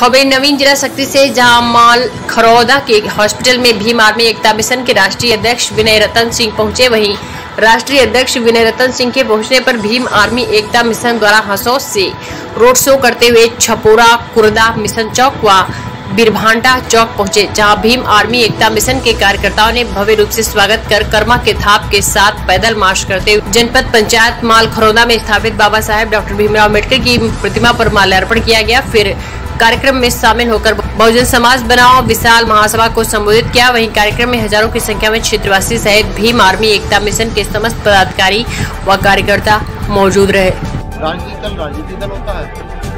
खबर नवीन जिला शक्ति से, जहाँ माल खरौदा के हॉस्पिटल में भीम आर्मी एकता मिशन के राष्ट्रीय अध्यक्ष विनय रतन सिंह पहुँचे। वहीं राष्ट्रीय अध्यक्ष विनय रतन सिंह के पहुँचने पर भीम आर्मी एकता मिशन द्वारा हसौस से रोड शो करते हुए छपोरा, कुर्दा, मिशन चौक व बिरभांटा चौक पहुँचे, जहाँ भीम आर्मी एकता मिशन के कार्यकर्ताओं ने भव्य रूप से स्वागत कर कर्मा के थाप के साथ पैदल मार्च करते हुए जनपद पंचायत माल खरौदा में स्थापित बाबा साहेब डॉक्टर भीमराव अंबेडकर की प्रतिमा पर माल्यार्पण किया गया। फिर कार्यक्रम में शामिल होकर बहुजन समाज बनाओ विशाल महासभा को संबोधित किया। वहीं कार्यक्रम में हज़ारों की संख्या में क्षेत्रवासी सहित भीम आर्मी एकता मिशन के समस्त पदाधिकारी व कार्यकर्ता मौजूद रहे। राजनीतिक दल राजनीतिक दल होता है।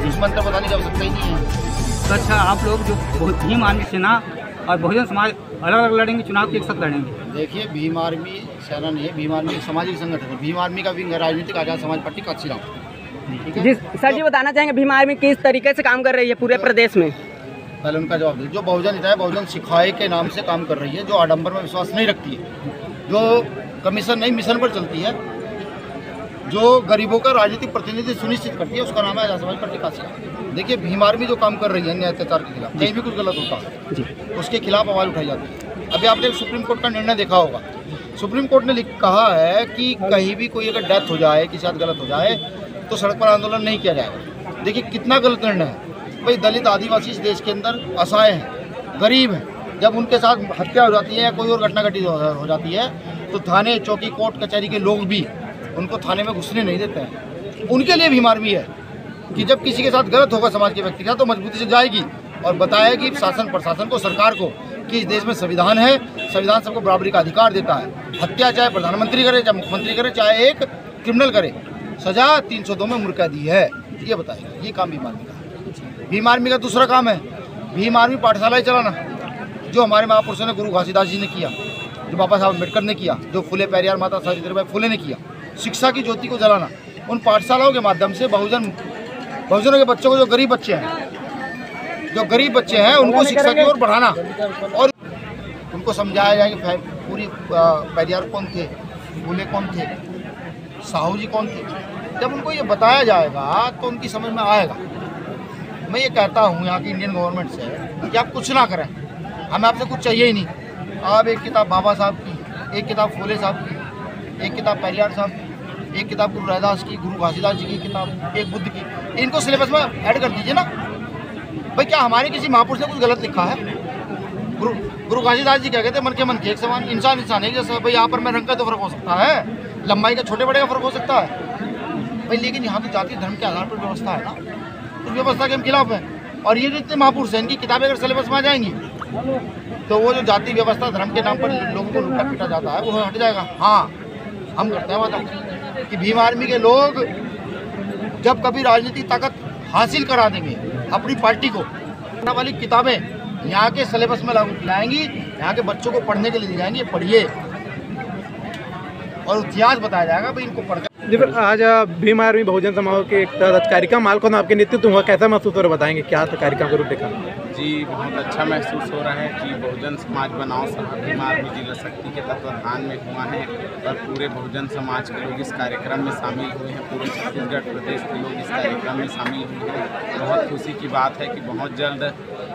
दुश्मन तो बताने की आवश्यकता ही नहीं है तो अच्छा आप लोग जो भीम आर्मी सेना और बहुजन समाज अलग अलग लड़ेंगे चुनाव के एक साथ लड़ेंगे? देखिए भीम आर्मी सेना नहीं है भीम आर्मी एक सामाजिक संगठन है। भीम आर्मी का विंग है राजनीतिक आज़ाद समाज पार्टी का है जी सर जी बताना चाहेंगे भीम आर्मी किस तरीके से काम कर रही है पूरे प्रदेश में? पहले उनका जवाब दे जो बहुजन हित है बहुजन सिखाए के नाम से काम कर रही है जो आडम्बर में विश्वास नहीं रखती है जो कमीशन नहीं मिशन पर चलती है जो गरीबों का राजनीतिक प्रतिनिधि सुनिश्चित करती है उसका नाम है समाज पार्टी काशी देखिए भीम आर्मी जो काम कर रही है अन्य अत्याचार के खिलाफ कहीं भी कुछ गलत होता है उसके खिलाफ आवाज़ उठाई जाती है। अभी आपने सुप्रीम कोर्ट का निर्णय देखा होगा। सुप्रीम कोर्ट ने कहा है कि कहीं भी कोई अगर डेथ हो जाए किसी साथ गलत हो जाए तो सड़क पर आंदोलन नहीं किया जाएगा। देखिए, कितना गलत निर्णय है। भाई, दलित आदिवासी इस देश के अंदर असहाय हैं, गरीब हैं। जब उनके साथ हत्या हो जाती है या कोई और घटना घटित हो जाती है तो थाने, चौकी, कोर्ट, कचहरी के लोग भी उनको थाने में घुसने नहीं देते हैं। उनके लिए बीमार भी है कि जब किसी के साथ गलत होगा समाज के व्यक्ति के साथ तो मजबूती से जाएगी और बताया कि शासन, प्रशासन को, सरकार को कि इस देश में संविधान है। संविधान सबको बराबरी का अधिकार देता है। हत्या चाहे प्रधानमंत्री करे, चाहे मुख्यमंत्री करे, चाहे एक क्रिमिनल करे सजा 302 में मुर्का दी है। ये बताएगा ये काम भीम आर्मी का भीम आर्मी का दूसरा काम है। भीम आर्मी पाठशालाएँ चलाना जो हमारे महापुरुषों ने गुरु घासीदास जी ने किया जो बाबा साहब अंबेडकर ने किया जो फुले पैरियार माता सावित्रीबाई फुले ने किया शिक्षा की ज्योति को जलाना उन पाठशालाओं के माध्यम से बहुजन बहुजनों के बच्चों को जो गरीब बच्चे हैं जो गरीब बच्चे हैं उनको शिक्षा की ओर बढ़ाना और उनको समझाया जाए कि पूरी पैरियार कौन थे फूले कौन थे साहू जी कौन थे? जब उनको ये बताया जाएगा तो उनकी समझ में आएगा। मैं ये कहता हूँ यहाँ की इंडियन गवर्नमेंट से कि आप कुछ ना करें। हमें आपसे कुछ चाहिए ही नहीं। आप एक किताब बाबा साहब की, एक किताब फूले साहब की, एक किताब पेरियार साहब की, एक किताब गुरु रैदास की, गुरु घासीदास जी की किताब, एक बुद्ध की। इनको सिलेबस में ऐड कर दीजिए ना। भाई, क्या हमारे किसी महापुरुष ने कुछ गलत लिखा है? गुरु गुरु घासीदास जी क्या कहते हैं, मन के मन के एक समान, इंसान इंसान एक जैसे भाई यहाँ पर मैं रंग का तो फ़र्क हो सकता है। लंबाई का छोटे बड़े का फ़र्क हो सकता है। भाई, लेकिन यहाँ तो जाति, धर्म के आधार पर व्यवस्था है ना। उस व्यवस्था के हम खिलाफ हैं। और ये जो इतने महापुरुष हैं, इनकी किताबें अगर सिलेबस में आ जाएँगी तो वो जो जाति व्यवस्था, धर्म के नाम पर लोगों को लुटा पीटा जाता है, वो हट जाएगा। हाँ हम करते हैं वादा कि भीम आर्मी के लोग जब कभी राजनीतिक ताकत हासिल करा देंगे, अपनी पार्टी को वाली किताबें यहाँ के सिलेबस में लागू लाएँगी, यहाँ के बच्चों को पढ़ने के लिए दी जाएँगी, पढ़िए। और इतिहास बताया जाएगा भाई इनको पढ़ जी फिर आज भीम आर्मी बहुजन समाज के एक कार्यक्रम माल को आपके नेतृत्व हुआ कैसा महसूस हो रहा बताएँगे क्या था कार्यक्रम का रूप देखा जी बहुत अच्छा महसूस हो रहा है कि बहुजन समाज बनाओ सभा भीम आर्मी जिला शक्ति के तत्वाधान में हुआ है और पूरे बहुजन समाज के लोग इस कार्यक्रम में शामिल हुए हैं पूरे छत्तीसगढ़ प्रदेश के लोग इस कार्यक्रम में शामिल हुए हैं। बहुत खुशी की बात है कि बहुत जल्द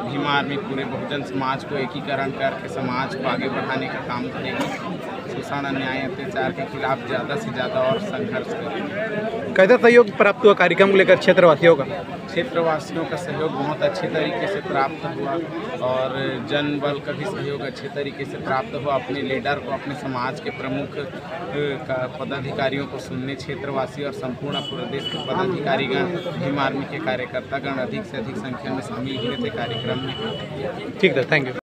भीम आर्मी पूरे बहुजन समाज को एकीकरण करके समाज को आगे बढ़ाने का काम करेगी। शोषण अन्याय अत्याचार के खिलाफ ज़्यादा से ज़्यादा और संघर्ष करेगी कैसा सहयोग प्राप्त हुआ कार्यक्रम को लेकर क्षेत्रवासियों का? क्षेत्रवासियों का सहयोग बहुत अच्छे तरीके से प्राप्त हुआ और जन बल का भी सहयोग अच्छे तरीके से प्राप्त हुआ। अपने लीडर को अपने समाज के प्रमुख पदाधिकारियों को सुनने क्षेत्रवासी और संपूर्ण प्रदेश के पदाधिकारीगण भीम आर्मी के कार्यकर्तागण अधिक से अधिक संख्या में शामिल हुए थे कार्यक्रम में। ठीक है थैंक यू।